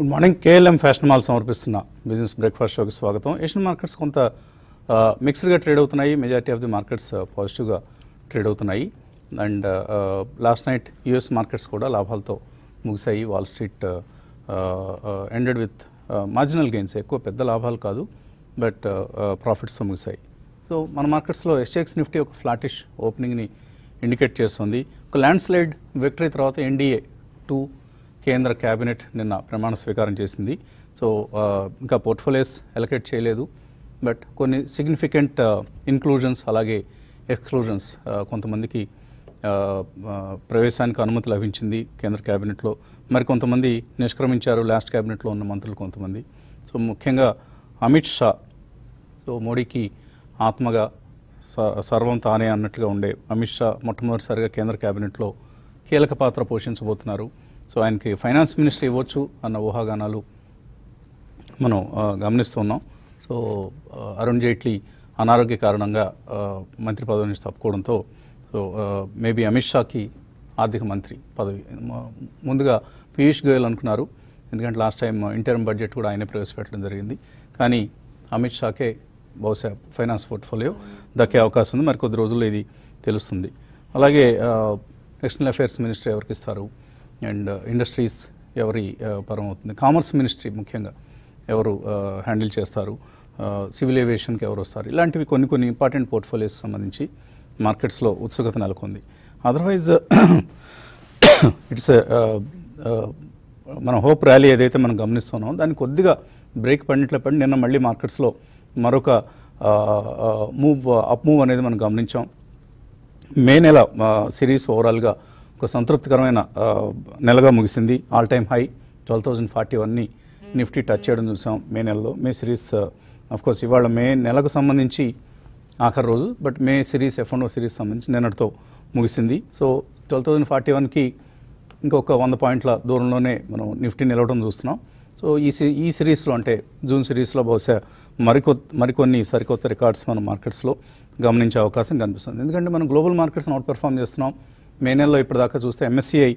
Good morning KLM fashion mall సమర్పిస్తున్న business breakfast షోకి స్వాగతం. ఏషియన్ మార్కెట్స్ కొంత మిక్స్డ్గా ట్రేడ్ అవుతున్నాయి. మెజారిటీ ఆఫ్ ది మార్కెట్స్ పాజిటివ్గా ట్రేడ్ అవుతున్నాయి. And last night US markets కూడా లాభాలతో ముగిశాయి. Wall Street ended with marginal gains ఎక్కువ పెద్ద లాభాలు కాదు బట్ ప్రాఫిట్స్తో ముగిశాయి. సో మన మార్కెట్స్లో ఎస్ఎక్స్ నిఫ్టీ ఒక ఫ్లాటిష్ ఓపెనింగ్ని ఇండికేట్ చేస్తుంది. ఒక ల్యాండ్ స్లైడ్ విక్టరీ తర్వాత ఎన్డీఏ టూ కేంద్ర క్యాబినెట్ నిన్న ప్రమాణ స్వీకారం చేసింది. సో ఇంకా పోర్ట్ఫోలియోస్ ఎలకేట్ చేయలేదు. బట్ కొన్ని సిగ్నిఫికెంట్ ఇన్క్లూజన్స్ అలాగే ఎక్స్క్లూజన్స్ కొంతమందికి ప్రవేశానికి అనుమతి లభించింది కేంద్ర క్యాబినెట్లో. మరి కొంతమంది నిష్క్రమించారు లాస్ట్ క్యాబినెట్లో ఉన్న మంత్రులు కొంతమంది. సో ముఖ్యంగా అమిత్ షా సో మోడీకి ఆత్మగా స- సర్వం తానే అన్నట్లుగా ఉండే అమిత్ షా మొట్టమొదటిసారిగా కేంద్ర క్యాబినెట్లో కీలక పాత్ర పోషించబోతున్నారు. సో ఆయనకి ఫైనాన్స్ మినిస్టర్ ఇవ్వచ్చు అన్న ఊహాగానాలు మనం గమనిస్తున్నాం. సో అరుణ్ జైట్లీ అనారోగ్య కారణంగా మంత్రి పదవి నుంచి తప్పుకోవడంతో సో మేబీ అమిత్ షాకి ఆర్థిక మంత్రి పదవి. ముందుగా పీయూష్ గోయల్ అనుకున్నారు. ఎందుకంటే లాస్ట్ టైం ఇంటర్మ్ బడ్జెట్ కూడా ఆయనే ప్రవేశపెట్టడం జరిగింది. కానీ అమిత్ షాకే బహుశా ఫైనాన్స్ పోర్ట్ఫోలియో దక్కే అవకాశం ఉంది. మరి కొద్ది రోజుల్లో ఇది తెలుస్తుంది. అలాగే ఎక్స్టర్నల్ అఫైర్స్ మినిస్టర్ ఎవరికి ఇస్తారు? అండ్ ఇండస్ట్రీస్ ఎవరి పరం అవుతుంది. కామర్స్ మినిస్ట్రీ ముఖ్యంగా ఎవరు హ్యాండిల్ చేస్తారు. సివిల్ ఏవియేషన్కి ఎవరు వస్తారు. ఇలాంటివి కొన్ని కొన్ని ఇంపార్టెంట్ పోర్ట్ఫోలియోస్ సంబంధించి మార్కెట్స్లో ఉత్సుకత నెలకొంది. అదర్వైజ్ ఇట్స్ మన హోప్ ర్యాలీ ఏదైతే మనం గమనిస్తున్నామో దాన్ని కొద్దిగా బ్రేక్ పడినట్లు పడి నిన్న మళ్ళీ మార్కెట్స్లో మరొక మూవ్ అప్ మూవ్ అనేది మనం గమనించాం. మే నెల సిరీస్ ఓవరాల్గా ఒక సంతృప్తికరమైన నెలగా ముగిసింది. All time high twelve thousand forty వన్ని నిఫ్టీ టచ్ చేయడం చూసాం మే నెలలో. మే సిరీస్ అఫ్ కోర్స్ ఇవాళ మే నెలకు సంబంధించి ఆఖరి రోజు but May series F and series సంబంధించి నిన్నటితో ముగిసింది. సో ట్వెల్వ్ థౌజండ్ ఫార్టీ వన్కి ఇంకొక వంద పాయింట్ల దూరంలోనే మనం నిఫ్టీ నిలవడం చూస్తున్నాం. సో ఈ సి ఈ సిరీస్లో అంటే జూన్ సిరీస్లో బహుశా మరికొ మరికొన్ని సరికొత్త రికార్డ్స్ మన మార్కెట్స్లో గమనించే అవకాశం కనిపిస్తుంది. ఎందుకంటే మనం గ్లోబల్ మార్కెట్స్ని అవుట్ పెర్ఫామ్ చేస్తున్నాం. మే నెలలో ఇప్పటిదాకా చూస్తే MSCI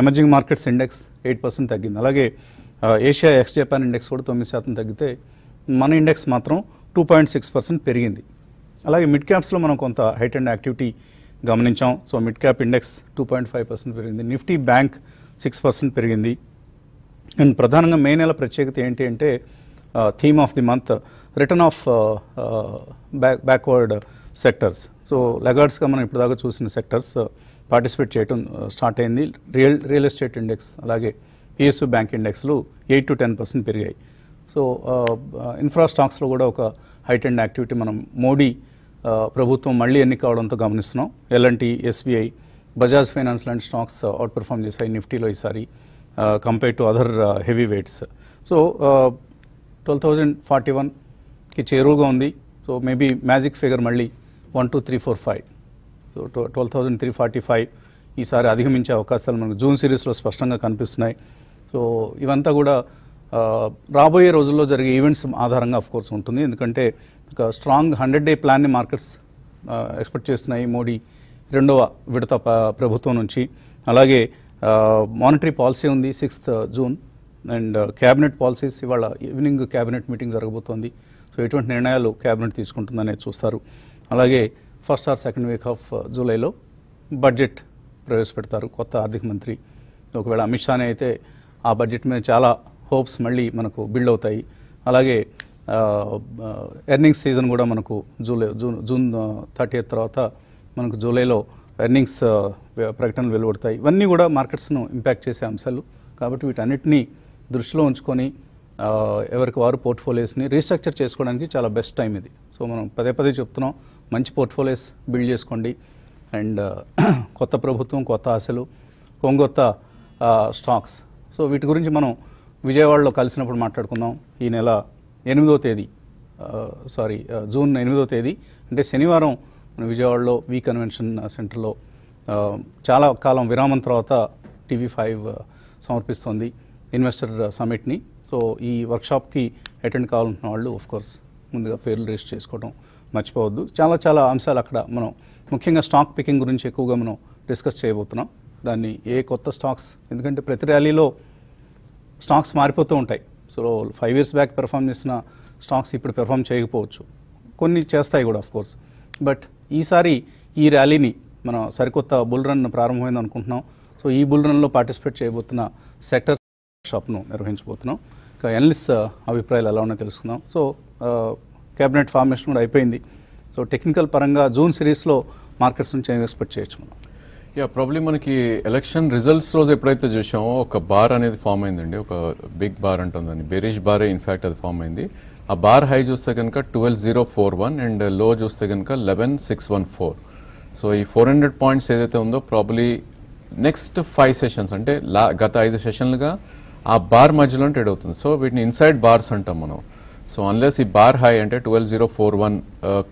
emerging markets index eight percent తగ్గింది. అలాగే ఏషియా ఎక్స్ జపాన్ ఇండెక్స్ కూడా తొమ్మిది శాతం తగ్గితే మన ఇండెక్స్ మాత్రం టూ పాయింట్ సిక్స్ పర్సెంట్ పెరిగింది. అలాగే మిడ్ క్యాప్స్లో మనం కొంత హైట్ అండ్ యాక్టివిటీ గమనించాం. So mid cap index two point five percent పెరిగింది. నిఫ్టీ బ్యాంక్ సిక్స్ పర్సెంట్ పెరిగింది. అండ్ ప్రధానంగా మే నెల ప్రత్యేకత ఏంటి అంటే theme of the month return of back backward sectors so లెగార్డ్స్గా మనం ఇప్పటిదాకా చూసిన సెక్టర్స్ uh, పార్టిసిపేట్ చేయడం uh, స్టార్ట్ అయింది. రియల్ రియల్ ఎస్టేట్ ఇండెక్స్ అలాగే పిఎస్యూ బ్యాంక్ ఇండెక్స్లు ఎయిట్ టు టెన్ పర్సెంట్ పెరిగాయి. సో uh, ఇన్ఫ్రా స్టాక్స్లో కూడా ఒక హైట్ అండ్ యాక్టివిటీ మనం మోడీ ప్రభుత్వం మళ్ళీ ఎన్నిక కావడంతో గమనిస్తున్నాం. ఎల్ఎన్టీ ఎస్బీఐ బజాజ్ ఫైనాన్స్ లాంటి స్టాక్స్ అవుట్ పెర్ఫామ్ చేశాయి నిఫ్టీలో ఈసారి compare to other heavyweights. So twelve thousand forty వన్కి చేరువుగా ఉంది. సో మేబీ మ్యాజిక్ ఫిగర్ మళ్ళీ one two three four five. So twelve thousand three forty five ఈసారి అధిగమించే అవకాశాలు మనకు జూన్ సిరీస్లో స్పష్టంగా కనిపిస్తున్నాయి. సో ఇవంతా కూడా రాబోయే రోజుల్లో జరిగే ఈవెంట్స్ ఆధారంగా ఆఫ్ కోర్స్ ఉంటుంది. ఎందుకంటే ఒక స్ట్రాంగ్ హండ్రెడ్ డే ప్లాన్ని మార్కెట్స్ ఎక్స్పెక్ట్ చేస్తున్నాయి. మోడీ రెండవ విడత ప్రభుత్వం నుంచి. అలాగే మానిటరీ పాలసీ ఉంది sixth June. And uh, cabinet policies ఇవాళ ఈవినింగ్ క్యాబినెట్ మీటింగ్ జరగబోతోంది. సో ఎటువంటి నిర్ణయాలు క్యాబినెట్ తీసుకుంటుందనేది చూస్తారు. అలాగే first or second week of uh, జూలైలో బడ్జెట్ ప్రవేశపెడతారు కొత్త ఆర్థిక మంత్రి. ఒకవేళ అమిత్ షానే అయితే ఆ బడ్జెట్ మీద చాలా హోప్స్ మళ్ళీ మనకు బిల్డ్ అవుతాయి. అలాగే ఎర్నింగ్స్ సీజన్ కూడా మనకు జూలై జూన్ జూన్ థర్టీ తర్వాత మనకు జూలైలో ఎర్నింగ్స్ ప్రకటనలు వెలువడతాయి. ఇవన్నీ కూడా మార్కెట్స్ను ఇంపాక్ట్ చేసే అంశాలు. కాబట్టి వీటన్నిటినీ దృష్టిలో ఉంచుకొని ఎవరికి వారు పోర్ట్ఫోలియోస్ని రీస్ట్రక్చర్ చేసుకోవడానికి చాలా బెస్ట్ టైం ఇది. సో మనం పదే పదే చెప్తున్నాం మంచి పోర్ట్ఫోలియోస్ బిల్డ్ చేసుకోండి. అండ్ కొత్త ప్రభుత్వం కొత్త ఆశలు కొంగొత్త స్టాక్స్. సో వీటి గురించి మనం విజయవాడలో కలిసినప్పుడు మాట్లాడుకుందాం. ఈ నెల ఎనిమిదో తేదీ సారీ జూన్ ఎనిమిదో తేదీ అంటే శనివారం మన విజయవాడలో వీ కన్వెన్షన్ సెంటర్లో చాలా కాలం విరామం తర్వాత టీవీ ఫైవ్ సమర్పిస్తోంది ఇన్వెస్టర్ సమిట్ని సో ఈ వర్క్షాప్కి అటెండ్ కావాలనుకున్న వాళ్ళు ఆఫ్కోర్స్ ముందుగా పేర్లు రిజిస్టర్ చేసుకోవడం మర్చిపోవద్దు. చాలా చాలా అంశాలు అక్కడ మనం ముఖ్యంగా స్టాక్ పికింగ్ గురించి ఎక్కువగా మనం డిస్కస్ చేయబోతున్నాం. దాన్ని ఏ కొత్త స్టాక్స్ ఎందుకంటే ప్రతి ర్యాలీలో స్టాక్స్ మారిపోతూ ఉంటాయి. So five years back perform చేసిన స్టాక్స్ ఇప్పుడు పెర్ఫామ్ చేయకపోవచ్చు. కొన్ని చేస్తాయి కూడా ఆఫ్ కోర్స్ బట్ ఈసారి ఈ ర్యాలీని మనం సరికొత్త బుల్ రన్ ప్రారంభమైంది అనుకుంటున్నాం సో ఈ బుల్ రన్లో పార్టిసిపేట్ చేయబోతున్న సెక్టర్ షాప్ను నిర్వహించబోతున్నాం. ఇంకా ఎనలిస్ట్ uh, అభిప్రాయాలు ఎలా ఉన్నాయో తెలుసుకుందాం. సో క్యాబినెట్ ఫార్మేషన్ కూడా అయిపోయింది. సో టెక్నికల్ పరంగా జూన్ సిరీస్లో మార్కెట్స్ నుంచి ఏం ఎక్స్పెక్ట్ చేయొచ్చు మనం? యా ప్రాబ్లీ మనకి ఎలక్షన్ రిజల్ట్స్ రోజు ఎప్పుడైతే చూసామో ఒక బార్ అనేది ఫామ్ అయిందండి. ఒక బిగ్ బార్ అంటుందని బెరిష్ బారే ఇన్ఫ్యాక్ట్ అది ఫామ్ అయింది. ఆ బార్ హై చూస్తే కనుక ట్వెల్వ్ జీరో ఫోర్ వన్ అండ్లో చూస్తే కనుక eleven six one four so ఈ ఫోర్ హండ్రెడ్ పాయింట్స్ ఏదైతే ఉందో ప్రాబ్లీ నెక్స్ట్ ఫైవ్ సెషన్స్ అంటే లా గత ఐదు సెషన్లుగా ఆ బార్ మధ్యలో ట్రేడ్ అవుతుంది. సో వీటిని ఇన్సైడ్ బార్స్ అంటాం మనం. సో అన్లెస్ ఈ బార్ హై అంటే twelve zero four one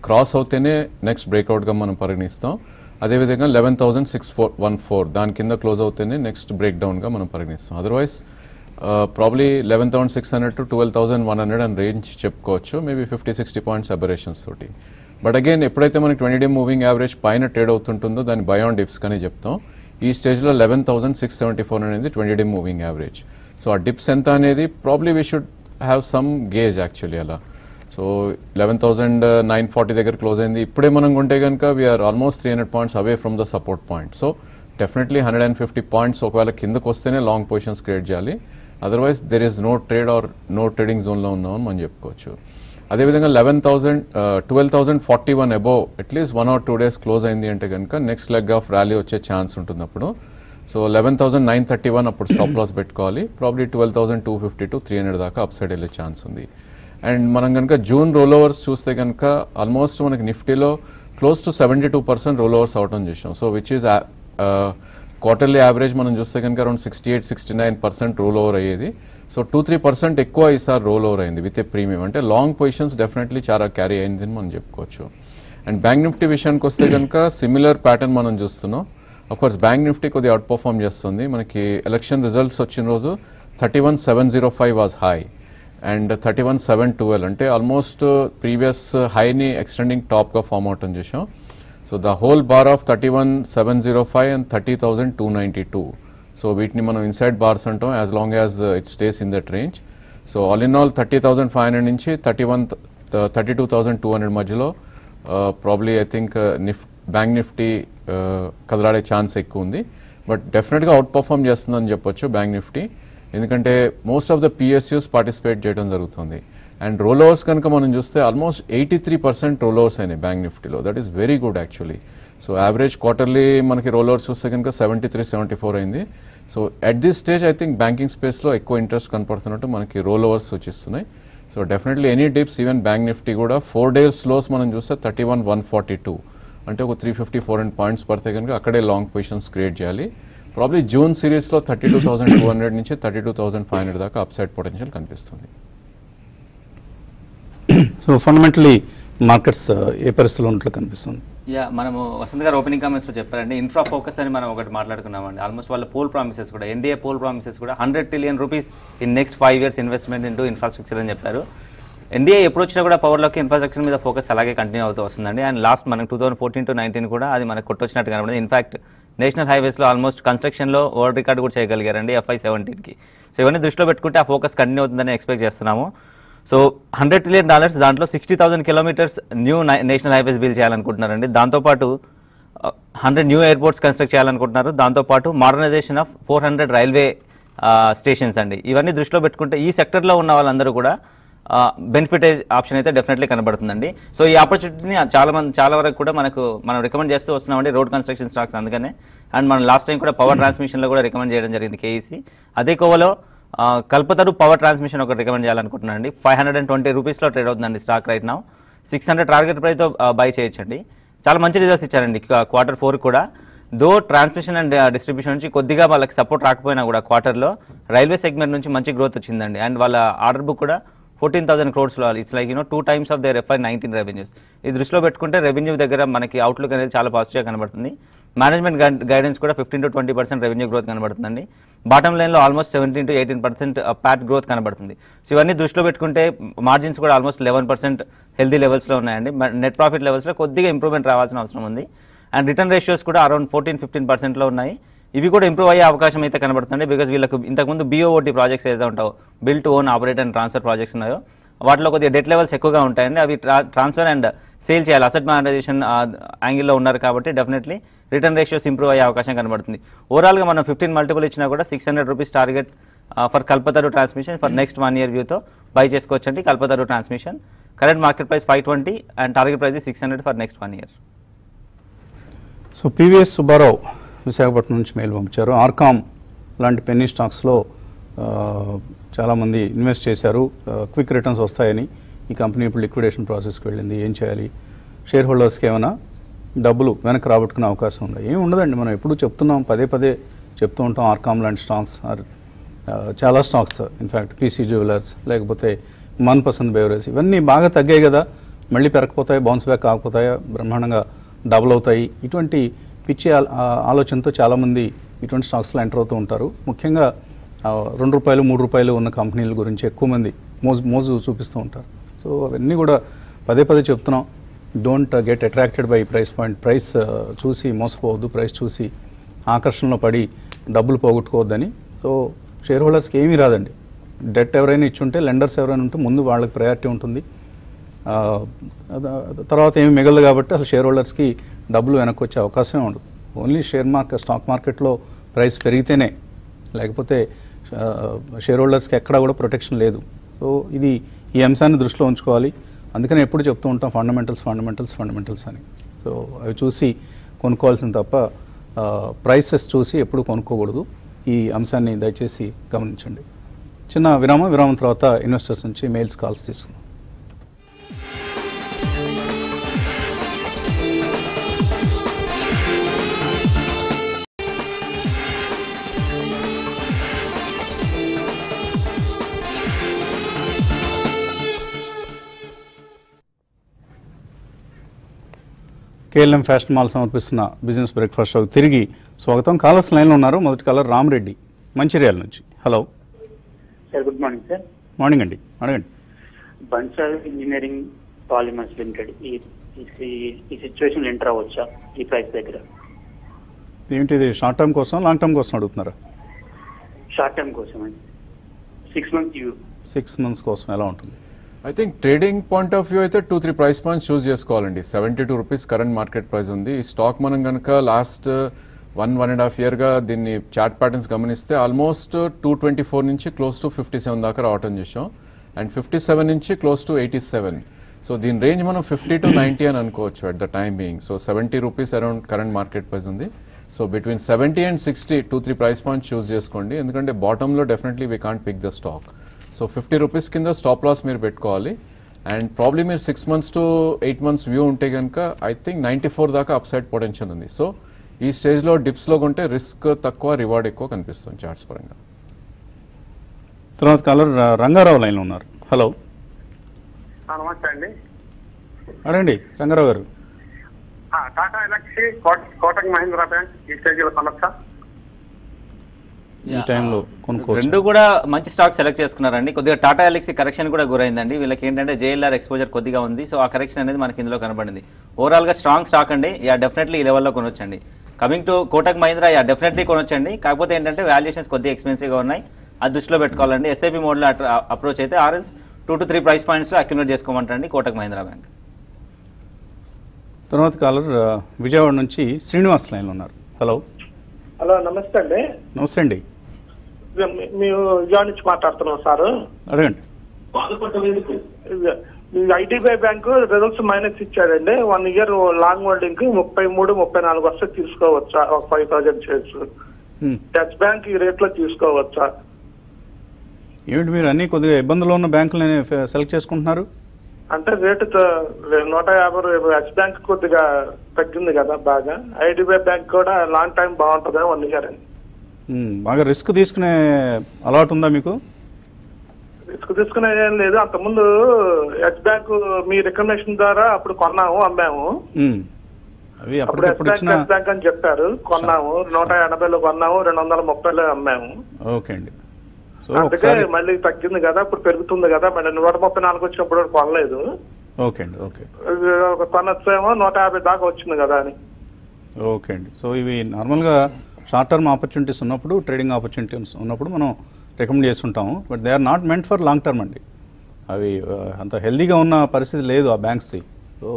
cross అవుతేనే next బ్రేక్అవుట్గా మనం పరిగణిస్తాం. అదేవిధంగా eleven thousand six four one four దాని కింద క్లోజ్ అవుతేనే నెక్స్ట్ బ్రేక్ డౌన్గా మనం పరిగణిస్తాం. Otherwise probably eleven thousand six hundred to twelve thousand one hundred అని రేంజ్ చెప్పుకోవచ్చు. Maybe fifty sixty points aberrations తోటి. బట్ అగైన్ ఎప్పుడైతే మనకి ట్వంటీ డే మూవింగ్ యావరేజ్ పైన ట్రేడ్ అవుతుంటుందో దాన్ని బయాన్ డిప్స్ కానీ చెప్తాం. ఈ స్టేజ్లో eleven thousand six seventy four అనేది twenty day moving average so ఆ డిప్స్ ఎంత అనేది probably we should have some gauge actually అలా. So eleven thousand nine forty దగ్గర క్లోజ్ అయింది. ఇప్పుడే మనం కొంటే కనుక we're almost three hundred points away from the support point so definitely hundred and fifty points ఒకవేళ కిందకు వస్తేనే లాంగ్ పొజిషన్స్ క్రియేట్ చేయాలి. Otherwise there is no trade or no trading జోన్లో ఉన్నామని మనం చెప్పుకోవచ్చు. అదేవిధంగా eleven thousand twelve thousand forty one above at least one or two days close అయింది అంటే కనుక నెక్స్ట్ లెగ్ ఆఫ్ ర్యాలీ వచ్చే ఛాన్స్ ఉంటుంది అప్పుడు so eleven thousand nine thirty one అప్పుడు స్టాప్ లాస్ పెట్టుకోవాలి. Probably twelve thousand two fifty to three hundred దాకా upside వెళ్ళే ఛాన్స్ ఉంది. అండ్ మనం కనుక జూన్ రోల్ ఓవర్స్ చూస్తే కనుక ఆల్మోస్ట్ మనకి నిఫ్టీలో close to seventy two percent rollovers అవటం చూసాం so which is quarterly average మనం చూస్తే కనుక around sixty eight sixty nine percent rollover అయ్యేది. సో టూ త్రీ పర్సెంట్ ఎక్కువ ఈసారి రోల్ ఓవర్ అయింది విత్ ఏ ప్రీమియం అంటే లాంగ్ పొజిషన్స్ డెఫినెట్లీ చాలా క్యారీ అయిందని మనం చెప్పుకోవచ్చు. అండ్ బ్యాంక్ నిఫ్టీ విషయానికి వస్తే కనుక సిమిలర్ ప్యాటర్న్ మనం చూస్తున్నాం. కోర్స్ బ్యాంక్ నిఫ్టీ కొద్దిగా అవుట్ పర్ఫామ్ చేస్తుంది. మనకి ఎలక్షన్ రిజల్ట్స్ వచ్చిన రోజు thirty one seven zero five was high and thirty one seven twelve అంటే ఆల్మోస్ట్ ప్రీవియస్ హైని ఎక్స్టెండింగ్ టాప్గా ఫామ్ అని చేసాం so the whole bar of thirty one seven zero five and thirty thousand two ninety two so వీటిని మనం inside bars అంటాం as long as it stays in that range so all in all thirty thousand five hundred నుంచి thirty one thirty two thousand two hundred మధ్యలో probably I think నిఫ్ bank Nifty కదలాడే chance ఎక్కువ ఉంది but డెఫినెట్గా out perform చేస్తుందని చెప్పొచ్చు bank Nifty. ఎందుకంటే most of the PSUs participate చేయడం జరుగుతుంది. అండ్ రోల్ ఓవర్స్ కనుక మనం చూస్తే almost eighty three percent roll overs అయినాయి బ్యాంక్ నిఫ్టీలో. That is very good actually. So average quarterly మనకి రోల్ ఓవర్స్ చూస్తే కనుక సెవెంటీ త్రీ సెవెంటీ ఫోర్ అయింది. So at this stage I think banking స్పేస్లో ఎక్కువ ఇంట్రెస్ట్ కనపడుతున్నట్టు మనకి రోల్ ఓవర్స్ సూచిస్తున్నాయి so definitely any dips even bank Nifty కూడా ఫోర్ డేస్ లోస్ మనం చూస్తే thirty one one forty two. అంటే ఒక three fifty four hundred points పడితే కనుక అక్కడే లాంగ్ పొజిషన్స్ క్రియేట్ చేయాలి. ప్రాబ్లీ జూన్ సిరీస్లో thirty two thousand two hundred నుంచి thirty two thousand five hundred దాకా అప్ సైడ్ పొటెన్షియల్ కనిపిస్తుంది సో ఫండమెంటలీ మార్కెట్స్ ఏ పరిస్థితిలో ఉన్నట్లు కనిపిస్తుంది? యా మనము వసంత్ గారు ఓపెనింగ్ కామెంట్స్లో చెప్పారండి. ఇన్ఫ్రా ఫోకస్ అని మనం ఒకటి మాట్లాడుకున్నామండి. ఆల్మోస్ట్ వాళ్ళ పోల్ ప్రామిసెస్ కూడా ఎన్డీఏ పోల్ ప్రామిసెస్ కూడా hundred trillion rupees in next five years investment into infrastructure అని చెప్పారు. ఎన్డీఏ ఎప్పుడు వచ్చినా కూడా పవర్లోకి ఇన్ఫ్రాస్ట్రక్చర్ మీద ఫోకస్ అలాగే కంటిన్యూ అవుతూ వస్తుందండి. అండ్ లాస్ట్ మనకు two thousand fourteen to nineteen కూడా అది మనకు కొట్టొచ్చినట్టు కనబడింది. ఇన్ఫాక్ట్ నేషనల్ హైవేస్లో ఆల్మోస్ట్ కన్స్ట్రక్షన్లో వరల్డ్ రికార్డ్ కూడా చేయగలిగారండి ఎఫ్ఐ సెవెంటీన్కి సో ఇవన్నీ దృష్టిలో పెట్టుకుంటే ఆ ఫోకస్ కంటిన్యూ అవుతుందని ఎక్స్పెక్ట్ చేస్తున్నాము. సో హండ్రెడ్ ట్రిలియన్ డాలర్స్ దాంట్లో sixty thousand kilometres new national highways build చేయాలనుకుంటున్నారండి. దాంతోపాటు హండ్రెడ్ న్యూ ఎయిర్పోర్ట్స్ కన్స్ట్రక్ట్ చేయాలనుకుంటున్నారు. దాంతోపాటు modernisation of four hundred railway stations అండి. ఇవన్నీ దృష్టిలో పెట్టుకుంటే ఈ సెక్టర్లో ఉన్న వాళ్ళందరూ కూడా బెనిఫిట్ ఆప్షన్ అయితే డెఫినెట్లీ కనబడుతుందండి. సో ఈ ఆపర్చునిటీని చాలా మంది చాలా వరకు కూడా మనకు మనం రికమెండ్ చేస్తూ వస్తున్నామండి రోడ్ కన్స్ట్రక్షన్ స్టాక్స్ అందుకనే. అండ్ మనం లాస్ట్ టైం కూడా పవర్ ట్రాన్స్మిషన్లో కూడా రికమెండ్ చేయడం జరిగింది కేఈసీ అదే కోవలో కల్పతరు పవర్ ట్రాన్స్మిషన్ ఒకటి రికమెండ్ చేయాలనుకుంటున్నాను అండి ఫైవ్ హండ్రెడ్ అండ్ ట్వంటీ రూపీస్లో ట్రేడ్ అవుతుందండి స్టాక్ రైట్ నా సిక్స్ హండ్రెడ్ టార్గెట్ ప్రైస్తో బై చేయొచ్చండి. చాలా మంచి రిజల్ట్స్ ఇచ్చారండి క్వార్టర్ ఫోర్ కూడా. దో ట్రాన్స్మిషన్ అండ్ డిస్ట్రిబ్యూషన్ నుంచి కొద్దిగా వాళ్ళకి సపోర్ట్ రాకపోయినా కూడా క్వార్టర్లో రైల్వే సెగ్మెంట్ నుంచి మంచి గ్రోత్ వచ్చిందండి. అండ్ వాళ్ళ ఆర్డర్ బుక్ కూడా fourteen thousand crores it's like you know two times of their FY nineteen revenues ఈ దృష్టిలో పెట్టుకుంటే రెవెన్యూ దగ్గర మనకి అవుట్లుక్ అనేది చాలా పాజిటివ్గా కనబడుతుంది. మేనేజ్మెంట్ గైడెన్స్ కూడా fifteen to twenty percent revenue growth కనబడుతుందండి. Bottom లైన్లో almost seventeen to eighteen percent PAT growth కనబడుతుంది. సో ఇవన్నీ దృష్టిలో పెట్టుకుంటే మార్జిన్స్ కూడా ఆల్మోస్ట్ లెవెన్ పర్సెంట్ హెల్దీ లెవెల్స్లో ఉన్నాయండి. నెట్ ప్రాఫిట్ లెవెల్స్లో కొద్దిగా ఇంప్రూవ్మెంట్ రావాల్సిన అవసరం ఉంది. అండ్ రిటర్న్ రేషియోస్ కూడా అరౌండ్ ఫోర్టీన్ ఫిఫ్టీన్ పర్సెంట్లో ఉన్నాయి. ఇవి కూడా ఇంప్రూవ్ అయ్యే అవకాశం అయితే కనబడుతుంది బికాజ్ వీళ్ళకు ఇంతకుముందు బిఓఓటీ ప్రాజెక్ట్స్ ఏదైతే ఉంటాయో built own operate and transfer projects ఉన్నాయో వాటిలో కొద్దిగా డెట్ లెవెల్స్ ఎక్కువగా ఉంటాయండి. అవి ట్రాన్స్ఫర్ అండ్ సేల్ చేయాలి. అసెట్ మానిటైజేషన్ యాంగిల్లో ఉన్నారు కాబట్టి డెఫినెట్లీ రిటర్న్ రేషియోస్ ఇంప్రూవ్ అయ్యే అవకాశం కనబడుతుంది. ఓవరాల్గా మనం ఫిఫ్టీన్ మల్టిపుల్ ఇచ్చినా కూడా six hundred rupees target for Kalpataru transmission for next one year వ్యూతో buy చేసుకోవచ్చు అండి Kalpataru transmission current market price five twenty and target price six hundred for next one year so PVS Subbarao Visakhapatnam నుంచి mail పంపించారు. ఆర్కామ్ లాంటి Penney స్టాక్స్లో చాలామంది invest చేశారు. Quick returns వస్తాయని ఈ కంపెనీ ఇప్పుడు లిక్విడేషన్ ప్రాసెస్కి వెళ్ళింది. ఏం చేయాలి? షేర్ హోల్డర్స్కి ఏమైనా డబ్బులు వెనక్కి రాబట్టుకునే అవకాశం ఉందా? ఏమి ఉండదండి. మనం ఎప్పుడు చెప్తున్నాం పదే పదే చెప్తూ ఉంటాం ఆర్కామ్ లాంటి స్టాక్స్ ఆర్ చాలా stocks. In fact PC jewellers లేకపోతే మన్ పసంద్ బేవరేజ్ ఇవన్నీ బాగా తగ్గాయి కదా. మళ్ళీ పెరగపోతాయి బౌన్స్ బ్యాక్ కాకపోతాయా బ్రహ్మాండంగా డబుల్ అవుతాయి. ఇటువంటి పిచ్చి ఆలోచనతో చాలామంది ఇటువంటి స్టాక్స్లో ఎంటర్ అవుతూ ఉంటారు. ముఖ్యంగా రెండు రూపాయలు మూడు రూపాయలు ఉన్న కంపెనీల గురించి ఎక్కువ మంది మోజు మోజు చూపిస్తూ ఉంటారు. సో అవన్నీ కూడా పదే పదే చెప్తున్నాం. Don't get attracted by price point price చూసి మోసపోవద్దు. ప్రైస్ చూసి ఆకర్షణలో పడి డబ్బులు పోగొట్టుకోవద్దని. సో షేర్ హోల్డర్స్కి ఏమీ రాదండి. డెట్ ఎవరైనా ఇచ్చుంటే లెండర్స్ ఎవరైనా ఉంటే ముందు వాళ్ళకి ప్రయారిటీ ఉంటుంది. తర్వాత ఏమి మిగలదు కాబట్టి అసలు షేర్ హోల్డర్స్కి డబ్బులు వెనక్కి వచ్చే అవకాశమే ఉండదు. ఓన్లీ షేర్ మార్కెట్ స్టాక్ మార్కెట్లో ప్రైస్ పెరిగితేనే లేకపోతే షేర్ హోల్డర్స్కి ఎక్కడా కూడా ప్రొటెక్షన్ లేదు. సో ఇది ఈ అంశాన్ని దృష్టిలో ఉంచుకోవాలి. అందుకని ఎప్పుడు చెప్తూ ఉంటాం ఫండమెంటల్స్ ఫండమెంటల్స్ ఫండమెంటల్స్ అని. సో అవి చూసి కొనుక్కోవాల్సింది తప్ప ప్రైసెస్ చూసి ఎప్పుడు కొనుక్కోకూడదు. ఈ అంశాన్ని దయచేసి గమనించండి. చిన్న విరామం విరామం తర్వాత ఇన్వెస్టర్స్ నుంచి మెయిల్స్ కాల్స్ తీసుకుందాం. కేఎల్ఎం ఫ్యాషన్ మాల్ సమర్పిస్తున్న బిజినెస్ బ్రేక్ఫాస్ట్ షోకి తిరిగి స్వాగతం. కాలర్స్ లైన్లో ఉన్నారు మొదటి కాలర్ రామరెడ్డి మంచిర్యాల నుంచి. Hello sir good morning sir morning అండి. అడగండి బన్సాల్ ఇంజనీరింగ్ పాలిమర్స్ లిమిటెడ్ ఈ ఈ- సిచ్యువేషన్ ఎంటర్ అవ్వచ్చా? ఈ ప్రైస్ దగ్గర. ఏంటిది షార్ట్ టర్మ్ కోసం లాంగ్ టర్మ్ కోసం అడుగుతున్నారా? షార్ట్ టర్మ్ కోసం అండి six months you six months కోసం ఎలా ఉంటుంది? I think trading point of view అయితే two three price points choose చేసుకోవాలండి. Seventy two rupees current market price ఉంది. ఈ స్టాక్ మనం కనుక last one one and half ఇయర్గా దీన్ని చార్ట్ ప్యాటర్న్స్ గమనిస్తే ఆల్మోస్ట్ టూ ట్వంటీ ఫోర్ నుంచి క్లోజ్ టు ఫిఫ్టీ సెవెన్ దాకా రావటం చూసాం అండ్ ఫిఫ్టీ సెవెన్ నుంచి close to eighty seven so దీని రేంజ్ మనం ఫిఫ్టీ టు నైంటీ అని అనుకోవచ్చు at the time being so seventy rupees around current market price ఉంది. So between seventy and sixty two three price points choose చేసుకోండి. ఎందుకంటే బాటంలో definitely we can't pick the stock so fifty rupees కింద stop loss మీరు పెట్టుకోవాలి. And probably మీరు six months to eight months view ఉంటే కనుక ఐ థింక్ నైంటీ ఫోర్ దాకా అప్సైడ్ పొటెన్షియల్ ఉంది. సో ఈ స్టేజ్లో డిప్స్లో కొంటే రిస్క్ తక్కువ రివార్డ్ ఎక్కువ కనిపిస్తుంది చార్ట్స్ పరంగా. తర్వాత కాలర్ రంగారావు లైన్లో ఉన్నారు. హలో నమస్తే అండి. రంగారావు గారు. ఆ, టాటా ఎలక్సీ కోట- కోటక్ మహీంద్రా బ్యాంక్ ఈ స్టేజీలో కొనొచ్చా? ఈ టైంలో కొనుక్కోవచ్చు. రెండు కూడా మంచి స్టాక్ సెలెక్ట్ చేసుకున్నారండి. కొద్దిగా టాటా ఎలక్సీ కరెక్షన్ కూడా గురైందండి. వీళ్ళకి ఏంటంటే జేఎల్ఆర్ ఎక్స్పోజర్ కొద్దిగా ఉంది. సో ఆ కరెక్షన్ అనేది మనకి ఇందులో కనబడింది. ఓవరాల్గా స్ట్రాంగ్ స్టాక్ అండి. యా డెఫినెట్లీ ఈ లెవెల్లో కొనొచ్చండి. Coming to Kotak Mahindra yeah definitely కొనొచ్చండి. కాకపోతే ఏంటంటే వాల్యుయేషన్స్ కొద్దిగా expensive గా ఉన్నాయి. అది దృష్టిలో పెట్టుకోవాలండి. ఎస్ఐపి మోడ్లో అప్రోచ్ అయితే ఆర్ఎల్స్ టూ టు త్రీ ప్రైస్ పాయింట్స్లో అక్యుమిలేట్ చేసుకోమంటారండి కోటక్ మహీంద్రా బ్యాంక్ తర్వాత కాలర్ ఆ, విజయవాడ నుంచి శ్రీనివాస్ లైన్లో ఉన్నారు. హలో హలో నమస్తే అండి. నమస్తే అండి. మేము విజయవాడ నుంచి మాట్లాడుతున్నాం సార్. అడగండి. ఐటీబీఐ బ్యాంకు రిజల్ట్స్ మైనస్ ఇచ్చాడండి. వన్ ఇయర్ లాంగ్ హోల్డింగ్కి ముప్పై మూడు ముప్పై నాలుగు వస్తే తీసుకోవచ్చా? ఒక ఫైవ్ థౌజండ్ షేర్స్. టచ్ బ్యాంక్ ఈ రేట్లో తీసుకోవచ్చా? ఏమిటి మీరు అన్ని కొద్దిగా ఇబ్బందులు ఉన్న బ్యాంకులని సెలెక్ట్ చేసుకుంటున్నారు? అంటే రేటు నూట యాభై హెచ్ బ్యాంక్ కొద్దిగా తగ్గింది కదా బాగా. ఐటీబీఐ బ్యాంక్ కూడా లాంగ్ టైం బాగుంటుంది వన్ ఇయర్ అండి. బాగా రిస్క్ తీసుకునే అలవాటు ఉందా మీకు? రిస్క్ తీసుకునేది ఏం లేదు. అంతకుముందు హెచ్ బ్యాంక్ మీ రికమెండేషన్ ద్వారా అప్పుడు కొన్నాము అమ్మాము. అవి అప్పుడు ఎస్ బ్యాంక్ ఎస్ అని చెప్పారు. కొన్నాము. నూట ఎనభైలో కొన్నాము రెండు వందల ముప్పైలో అమ్మాము. ఓకే అండి. అందుకే మళ్ళీ తగ్గింది కదా ఇప్పుడు పెరుగుతుంది కదా మళ్ళీ నూట ముప్పై నాలుగు వచ్చినప్పుడు కొనలేదు. ఓకే అండి ఓకే. కొనొచ్చేమో నూట యాభై దాకా వచ్చింది కదా అని. ఓకే అండి. సో ఇవి నార్మల్గా షార్ట్ టర్మ్ ఆపర్చునిటీస్ ఉన్నప్పుడు ట్రేడింగ్ ఆపర్చునిటీస్ ఉన్నప్పుడు మనం రికమెండ్ చేస్తుంటాము. But they are not meant for long term అండి. అవి అంత హెల్దీగా ఉన్న పరిస్థితి లేదు ఆ బ్యాంక్స్ది. సో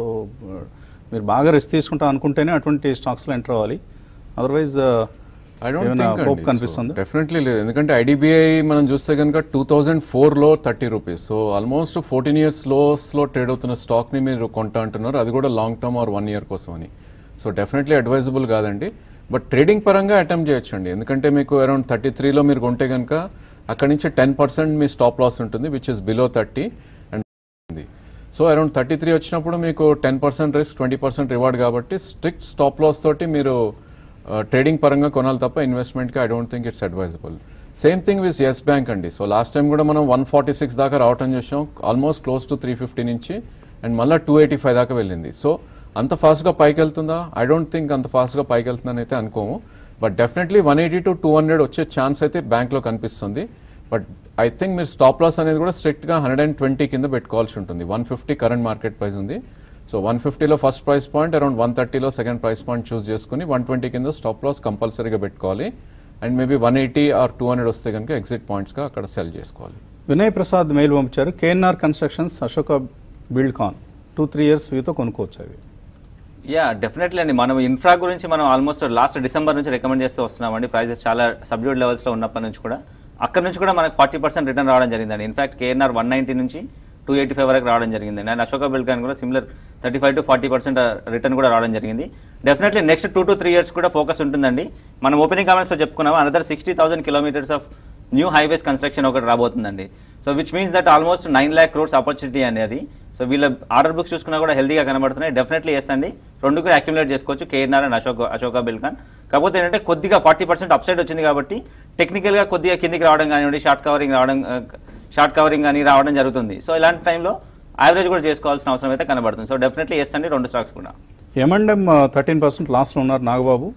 మీరు బాగా రిస్క్ తీసుకుంటాం అనుకుంటేనే అటువంటి స్టాక్స్లో ఎంటర్ అవ్వాలి. అదర్వైజ్ ఐ డోంట్ ఏమైనా థింక్ హోప్ కనిపిస్తుంది? డెఫినెట్లీ లేదు. ఎందుకంటే ఐడిబిఐ మనం చూస్తే కనుక టూ థౌజండ్ ఫోర్లో thirty rupees so almost fourteen years లోస్లో trade అవుతున్న స్టాక్ని మీరు కొంటా అంటున్నారు. అది కూడా long term or one year కోసం అని సో డెఫినెట్లీ అడ్వైజబుల్ కాదండి. బట్ ట్రేడింగ్ పరంగా అటెంప్ట్ చేయొచ్చు అండి ఎందుకంటే మీకు అరౌండ్ థర్టీ త్రీలో మీరు కొంటే కనుక అక్కడి నుంచి టెన్ పర్సెంట్ మీ స్టాప్ లాస్ ఉంటుంది which is below thirty and so around thirty three వచ్చినప్పుడు మీకు ten percent risk twenty percent reward కాబట్టి స్ట్రిక్ట్ స్టాప్ లాస్ తోటి మీరు ట్రేడింగ్ పరంగా కొనాలి తప్ప ఇన్వెస్ట్మెంట్కి I don't think it's advisable same thing with Yes bank అండి. సో లాస్ట్ టైం కూడా మనం వన్ ఫార్టీ సిక్స్ దాకా రావటం చూసాం almost close to three fifty నుంచి అండ్ మళ్ళీ టూ ఎయిటీ ఫైవ్ దాకా వెళ్ళింది. సో అంత ఫాస్ట్గా పైకి వెళ్తుందా ఐ డోంట్ థింక్ అంత ఫాస్ట్గా పైకి వెళ్తుందని అయితే అనుకోము. But definitely one eighty to two hundred వచ్చే ఛాన్స్ అయితే బ్యాంక్లో కనిపిస్తుంది. బట్ ఐ థింక్ మీరు స్టాప్ లాస్ అనేది కూడా స్ట్రిక్ట్గా హండ్రెడ్ అండ్ ట్వంటీ కింద పెట్టుకోవాల్సి ఉంటుంది. One fifty current market price ఉంది. సో వన్ ఫిఫ్టీలో first price point around one థర్టీలో second price point choose చేసుకుని వన్ ట్వంటీ కింద స్టాప్ లాస్ కంపల్సరీగా పెట్టుకోవాలి. And maybe one eighty or two hundred వస్తే కనుక ఎగ్జిట్ పాయింట్స్గా అక్కడ సెల్ చేసుకోవాలి. వినయ్ ప్రసాద్ మెయిల్ పంపించారు. KNR constructions Ashoka Buildcon two three years వీతో కొనుక్కోవచ్చు అవి. యా డెఫినెట్లీ అండి. మనం ఇన్ఫ్రా గురించి మనం ఆల్మోస్ట్ లాస్ట్ డిసెంబర్ నుంచి రికమెండ్ చేస్తూ వస్తున్నామండి. ప్రైజెస్ చాలా సబ్డ్యూడ్ లెవెల్స్లో ఉన్నప్పటి నుంచి కూడా. అక్కడ నుంచి కూడా మనకు ఫార్టీ పర్సెంట్ రిటర్న్ రావడం జరిగిందండి. In fact KNR one ninety నుంచి టూ ఎయిటీ ఫైవ్ వరకు రావడం జరిగిందండి. అండ్ అశోక బిల్కాన్ కూడా similar thirty five to forty percent return కూడా రావడం జరిగింది. Definitely next two to three years కూడా ఫోకస్ ఉంటుందండి. మనం ఓపెనింగ్ కామెంట్స్లో చెప్పుకున్నాము another sixty thousand kilometres of new highways construction ఒకటి రాబోతుందండి. So which means that almost nine lakh crores opportunity అండి అది. సో వీళ్ళ ఆర్డర్ బుక్స్ చూసుకున్నా కూడా హెల్తీగా కనబడుతున్నాయి. డెఫినెట్లీ ఎస్ అండి. రెండు కూడా అక్యుములేట్ చేసుకోవచ్చు. KNR and Ashok Ashoka Buildcon. కాకపోతే ఏంటంటే కొద్దిగా ఫార్టీ పర్సెంట్ అప్సైడ్ వచ్చింది కాబట్టి టెక్నికల్గా కొద్దిగా కిందికి రావడం కానివ్వండి షార్ట్ కవరింగ్ రావడం షార్ట్ కవరింగ్ కానీ రావడం జరుగుతుంది. సో ఇలాంటి టైంలో యావరేజ్ కూడా చేసుకోవాల్సిన అవసరం అయితే కనబడుతుంది. సో డెఫినెట్లీ ఎస్ అండి రెండు స్టాక్స్ కూడా. ఎంఎండ్ఎం థర్టీన్ పర్సెంట్ లాస్లో ఉన్నారు Nagababu.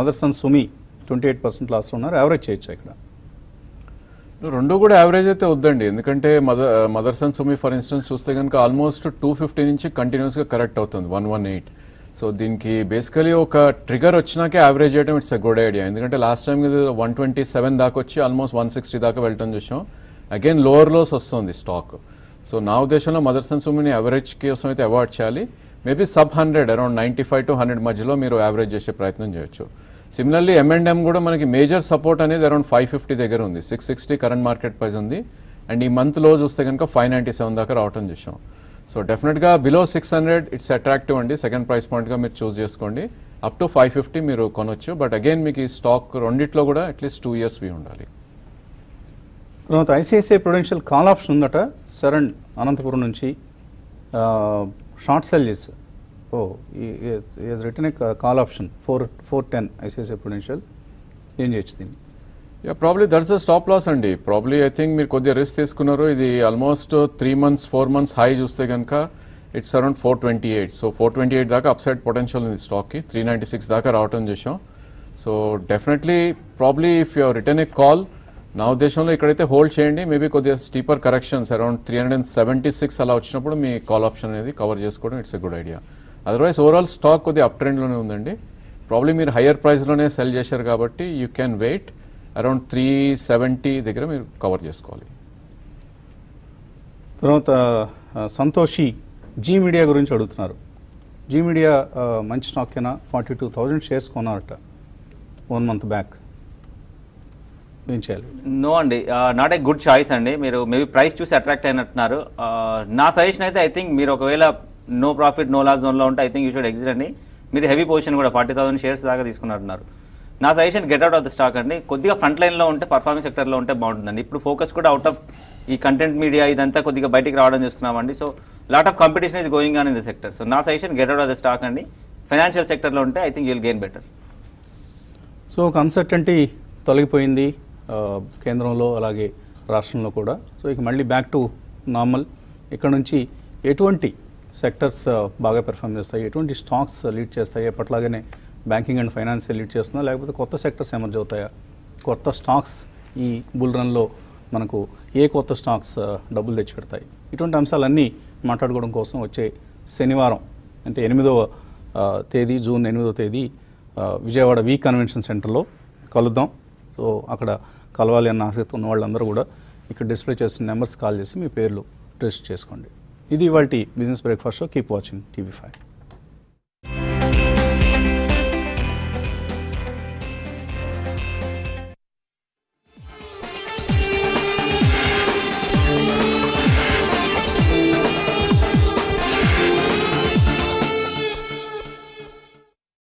Motherson Sumi twenty eight percent లాస్లో ఉన్నారు. యావరేజ్ చేయొచ్చు ఇక్కడ? రెండు కూడా యావరేజ్ అయితే వద్దండి. ఎందుకంటే Mother Motherson Sumi for instance చూస్తే కనుక ఆల్మోస్ట్ టూ ఫిఫ్టీ నుంచి కంటిన్యూస్గా కరెక్ట్ అవుతుంది. వన్ వన్ ఎయిట్ సో దీనికి బేసికలీ ఒక ట్రిగర్ వచ్చినాకే యావరేజ్ చేయడం ఇట్స్ అ గుడ్ ఐడియా ఎందుకంటే లాస్ట్ టైం ఇది వన్ ట్వంటీ సెవెన్ దాకా వచ్చి ఆల్మోస్ట్ వన్ సిక్స్టీ దాకా వెళ్ళటం చూసాం. అగైన్ లోవర్ లోస్ వస్తుంది స్టాక్ సో నా ఉద్దేశంలో మదర్ సన్ సుమిని యావరేజ్ కోసం అయితే అవాయిడ్ చేయాలి. Maybe sub hundred around ninety five to hundred మధ్యలో మీరు యావరేజ్ చేసే ప్రయత్నం చేయొచ్చు. సిమిలర్లీ ఎంఎండ్ఎం కూడా మనకి మేజర్ సపోర్ట్ అనేది అరౌండ్ ఫైవ్ ఫిఫ్టీ దగ్గర ఉంది. Six sixty current market price ఉంది. అండ్ ఈ మంత్లో చూస్తే కనుక ఫైవ్ నైంటీ సెవెన్ దాకా రావటం చూసాం సో డెఫినెట్గా below six hundred it's attractive అండి. సెకండ్ ప్రైస్ పాయింట్గా మీరు చూస్ చేసుకోండి. అప్ టు ఫైవ్ ఫిఫ్టీ మీరు కొనొచ్చు. బట్ అగైన్ మీకు ఈ స్టాక్ రెండిట్లో కూడా అట్లీస్ట్ టూ ఇయర్స్ వి ఉండాలి. తర్వాత ఐసిఐసిఐ ప్రొడెన్షియల్ కాల్ ఆప్షన్ ఉందట. శరణ్ అనంతపురం నుంచి షార్ట్ సెల్ చేసి ఓ is return a call option four four ten ICICI Prudential ఏం చేయొచ్చు దీన్ని? Yeah probably that's a stop loss అండి. ప్రాబ్లీ ఐ థింక్ మీరు కొద్దిగా రిస్క్ తీసుకున్నారు. ఇది almost three months four months high చూస్తే కనుక it's around four twenty eight so four twenty eight దాకా అప్సైడ్ పొటెన్షియల్ ఉంది స్టాక్కి త్రీ నైంటీ సిక్స్ దాకా రావటం చేసాం so definitely probably if you return a call నా ఉద్దేశంలో ఇక్కడైతే హోల్డ్ చేయండి. మేబీ కొద్దిగా steeper corrections around three hundred and seventy six అలా వచ్చినప్పుడు మీ కాల్ ఆప్షన్ అనేది కవర్ చేసుకోవడం it's a good idea otherwise overall stock కొద్దిగా అప్ ట్రెండ్లోనే ఉందండి. ప్రాబ్లీ మీరు హయ్యర్ ప్రైస్లోనే సెల్ చేశారు కాబట్టి you can wait around three seventy దగ్గర మీరు కవర్ చేసుకోవాలి. తర్వాత సంతోషి జీ మీడియా గురించి అడుగుతున్నారు. జీ మీడియా మంచి స్టాక్ అయినా ఫార్టీ టూ థౌజండ్ షేర్స్ కొన్నారట. వన్ మంత్ బ్యాక్ ఏం చేయాలి? నో అండి. నాట్ ఏ గుడ్ చాయిస్ అండి. మీరు మేబీ ప్రైస్ చూసి అట్రాక్ట్ అయినట్టున్నారు. నా సజెషన్ అయితే ఐ థింక్ మీరు ఒకవేళ నో ప్రాఫిట్ నో లాస్ జోన్లో ఉంటే I think you should exit అండి. మీరు హెవీ పొజిషన్ కూడా ఫార్టీ థౌసండ్ షేర్స్ దాకా తీసుకున్నట్టున్నారు. నా suggestion get out of the stock అండి. కొద్దిగా ఫ్రంట్ లైన్లో ఉంటే పర్ఫార్మెన్స్ సెక్టర్లో ఉంటే బాగుంటుందండి. ఇప్పుడు ఫోకస్ కూడా అవుట్ ఆఫ్ ఈ కంటెంట్ మీడియా ఇదంతా కొద్దిగా బయటికి రావడం చూస్తున్నామండి. So lot of competition is going on in the sector so నా suggestion get out of the stock అండి. ఫైనాన్షియల్ సెక్టర్లో ఉంటే I think you'll gain better so ఒక అన్సర్టంటీ తొలగిపోయింది కేంద్రంలో అలాగే రాష్ట్రంలో కూడా. సో ఇక మళ్ళీ బ్యాక్ టు నార్మల్ ఇక్కడ నుంచి ఎటువంటి సెక్టర్స్ బాగా పెర్ఫామ్ చేస్తాయి. ఎటువంటి స్టాక్స్ లీడ్ చేస్తాయి? ఎప్పట్లాగానే బ్యాంకింగ్ అండ్ ఫైనాన్స్ లీడ్ చేస్తుందా లేకపోతే కొత్త సెక్టర్స్ ఎమర్జ్ అవుతాయా? కొత్త స్టాక్స్ ఈ బుల్ రన్లో మనకు ఏ కొత్త స్టాక్స్ డబ్బులు డబ్బులు తెచ్చిపెడతాయి? ఇటువంటి అంశాలన్నీ మాట్లాడుకోవడం కోసం వచ్చే శనివారం అంటే ఎనిమిదవ తేదీ జూన్ ఎనిమిదవ తేదీ విజయవాడ వీ కన్వెన్షన్ సెంటర్లో కలుద్దాం. సో అక్కడ కలవాలి అన్న ఆసక్తి ఉన్న వాళ్ళందరూ కూడా ఇక్కడ డిస్ప్లే చేసిన నెంబర్స్ కాల్ చేసి మీ పేర్లు రిజిస్టర్ చేసుకోండి. ఇది ఇవాళ business breakfast show. Keep watching TV five.